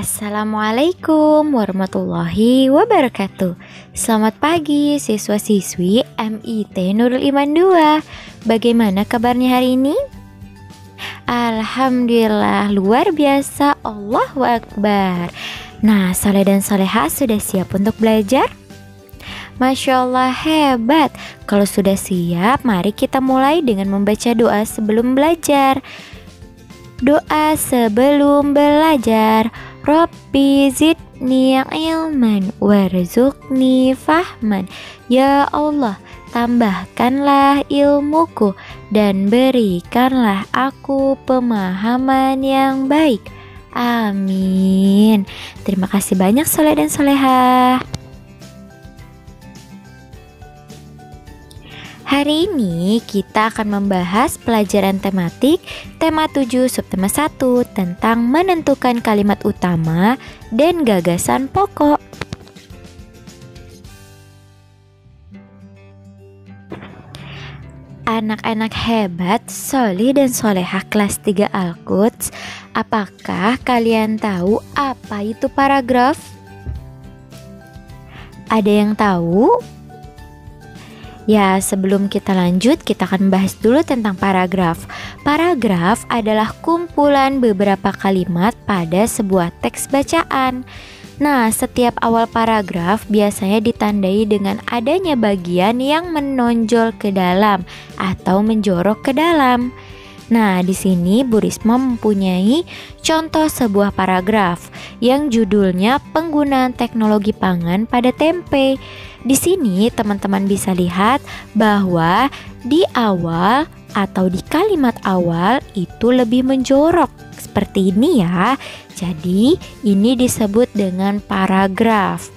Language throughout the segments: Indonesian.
Assalamualaikum warahmatullahi wabarakatuh. Selamat pagi siswa-siswi MIT Nurul Iman 2 Bagaimana kabarnya hari ini? Alhamdulillah luar biasa. Allahu Akbar. Nah Saleh dan Soleha sudah siap untuk belajar? Masya Allah hebat. Kalau sudah siap mari kita mulai dengan membaca doa sebelum belajar. Doa sebelum belajar Rabbi zidni ilman warzuqni fahman. Ya Allah tambahkanlah ilmuku dan berikanlah aku pemahaman yang baik. Amin. Terima kasih banyak soleh dan solehah Hari ini kita akan membahas pelajaran tematik tema 7 subtema 1 tentang menentukan kalimat utama dan gagasan pokok. Anak-anak hebat, Soli dan Solehah kelas 3 Al-Quds Apakah kalian tahu apa itu paragraf? Ada yang tahu? Ya, sebelum kita lanjut, kita akan bahas dulu tentang paragraf. Paragraf adalah kumpulan beberapa kalimat pada sebuah teks bacaan. Nah, setiap awal paragraf biasanya ditandai dengan adanya bagian yang menonjol ke dalam atau menjorok ke dalam. Nah, di sini Bu Risma mempunyai contoh sebuah paragraf yang judulnya penggunaan teknologi pangan pada tempe. Di sini teman-teman bisa lihat bahwa di awal atau di kalimat awal itu lebih menjorok seperti ini ya. Jadi ini disebut dengan paragraf.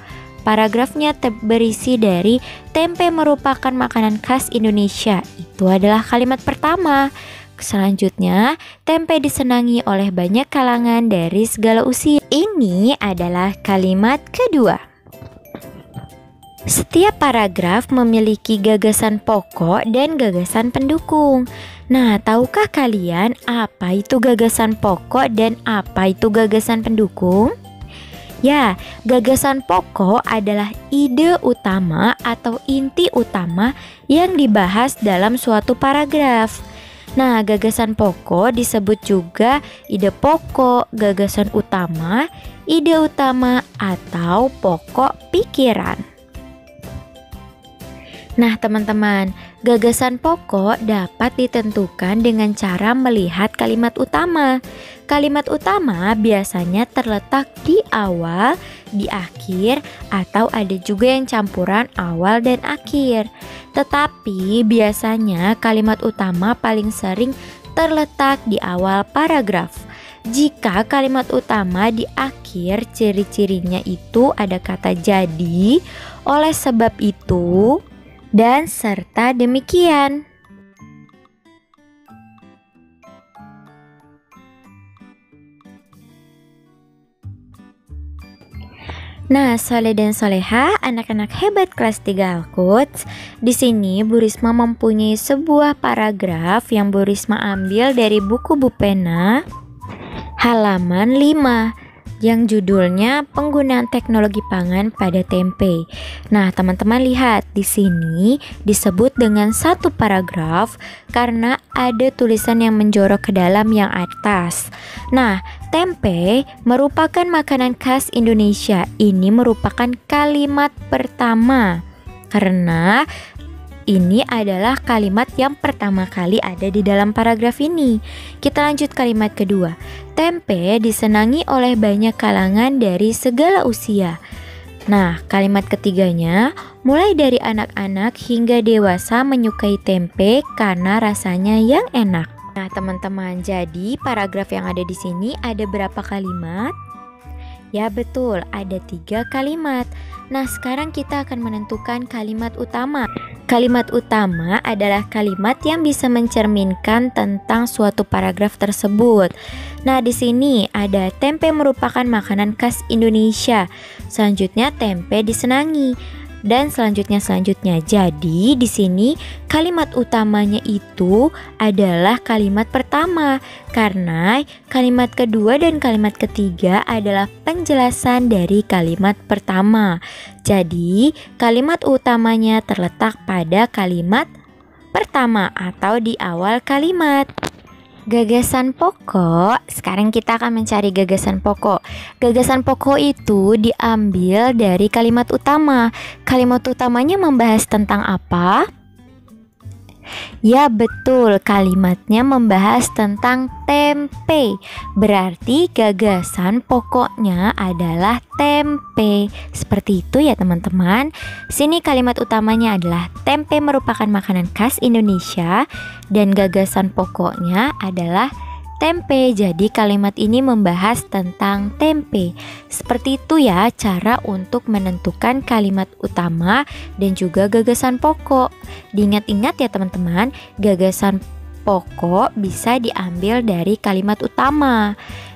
Paragrafnya berisi dari tempe merupakan makanan khas Indonesia. Itu adalah kalimat pertama. Selanjutnya, tempe disenangi oleh banyak kalangan dari segala usia. Ini adalah kalimat kedua. Setiap paragraf memiliki gagasan pokok dan gagasan pendukung. Nah, tahukah kalian apa itu gagasan pokok dan apa itu gagasan pendukung? Ya, gagasan pokok adalah ide utama atau inti utama yang dibahas dalam suatu paragraf. Nah, gagasan pokok disebut juga ide pokok, gagasan utama, ide utama, atau pokok pikiran. Nah, teman-teman, gagasan pokok dapat ditentukan dengan cara melihat kalimat utama. Kalimat utama biasanya terletak di awal, di akhir, atau ada juga yang campuran awal dan akhir. Tetapi biasanya kalimat utama paling sering terletak di awal paragraf. Jika kalimat utama di akhir ciri-cirinya itu ada kata jadi, oleh sebab itu dan serta demikian. Nah, Soleh dan Soleha, anak-anak hebat kelas 3 Alquds, di sini Bu Risma mempunyai sebuah paragraf yang Bu Risma ambil dari buku Bupena halaman 5 yang judulnya penggunaan teknologi pangan pada tempe. Nah, teman-teman lihat di sini disebut dengan satu paragraf karena ada tulisan yang menjorok ke dalam yang atas. Nah, tempe merupakan makanan khas Indonesia. Ini merupakan kalimat pertama karena ini adalah kalimat yang pertama kali ada di dalam paragraf ini. Kita lanjut kalimat kedua. Tempe disenangi oleh banyak kalangan dari segala usia. Nah, kalimat ketiganya, mulai dari anak-anak hingga dewasa menyukai tempe karena rasanya yang enak. Nah, teman-teman, jadi paragraf yang ada di sini ada berapa kalimat? Ya betul, ada tiga kalimat. Nah sekarang kita akan menentukan kalimat utama. Kalimat utama adalah kalimat yang bisa mencerminkan tentang suatu paragraf tersebut. Nah di sini ada tempe merupakan makanan khas Indonesia. Selanjutnya tempe disenangi. Dan selanjutnya selanjutnya. Jadi di sini kalimat utamanya itu adalah kalimat pertama karena kalimat kedua dan kalimat ketiga adalah penjelasan dari kalimat pertama. Jadi kalimat utamanya terletak pada kalimat pertama atau di awal kalimat. Gagasan pokok, sekarang kita akan mencari gagasan pokok. Gagasan pokok itu diambil dari kalimat utama. Kalimat utamanya membahas tentang apa? Ya betul, kalimatnya membahas tentang tempe. Berarti gagasan pokoknya adalah tempe. Seperti itu ya teman-teman. Sini kalimat utamanya adalah tempe merupakan makanan khas Indonesia dan gagasan pokoknya adalah tempe. Jadi kalimat ini membahas tentang tempe. Seperti itu ya cara untuk menentukan kalimat utama dan juga gagasan pokok. Diingat-ingat ya teman-teman, gagasan pokok bisa diambil dari kalimat utama.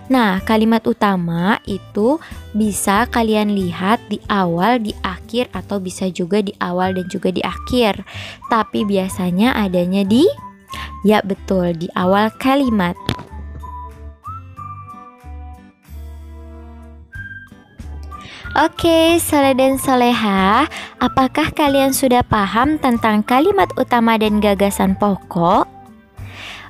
Nah, kalimat utama itu bisa kalian lihat di awal, di akhir, atau bisa juga di awal dan juga di akhir. Tapi biasanya adanya di, ya betul, di awal kalimat. Oke, Soleh dan Soleha, apakah kalian sudah paham tentang kalimat utama dan gagasan pokok?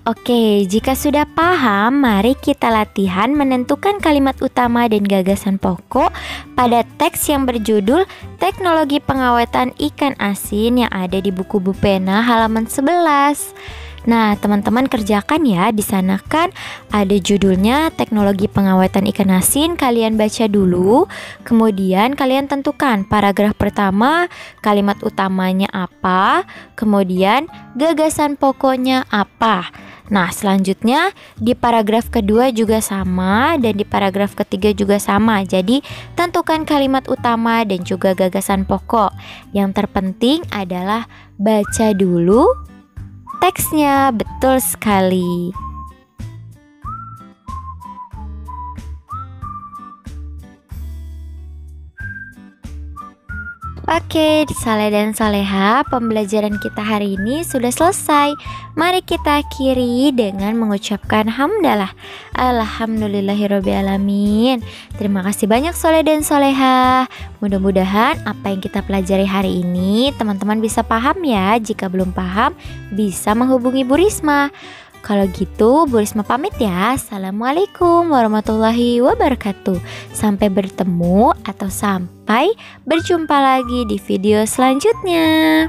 Oke, jika sudah paham, mari kita latihan menentukan kalimat utama dan gagasan pokok pada teks yang berjudul Teknologi Pengawetan Ikan Asin yang ada di buku Bupena halaman 11. Nah, teman-teman kerjakan ya. Di sana kan ada judulnya Teknologi Pengawetan Ikan Asin. Kalian baca dulu. Kemudian kalian tentukan paragraf pertama, kalimat utamanya apa, kemudian gagasan pokoknya apa. Nah, selanjutnya di paragraf kedua juga sama dan di paragraf ketiga juga sama. Jadi, tentukan kalimat utama dan juga gagasan pokok. Yang terpenting adalah baca dulu teksnya. Betul sekali. Oke, Saleh dan Saleha, pembelajaran kita hari ini sudah selesai. Mari kita akhiri dengan mengucapkan hamdalah. Alhamdulillahirobbilalamin. Terima kasih banyak Saleh dan Saleha. Mudah-mudahan apa yang kita pelajari hari ini teman-teman bisa paham ya. Jika belum paham, bisa menghubungi Bu Risma. Kalau gitu, Bu Risma pamit ya. Assalamualaikum warahmatullahi wabarakatuh. Sampai bertemu atau sampai berjumpa lagi di video selanjutnya.